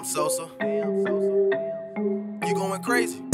Damn, Sosa. You going crazy?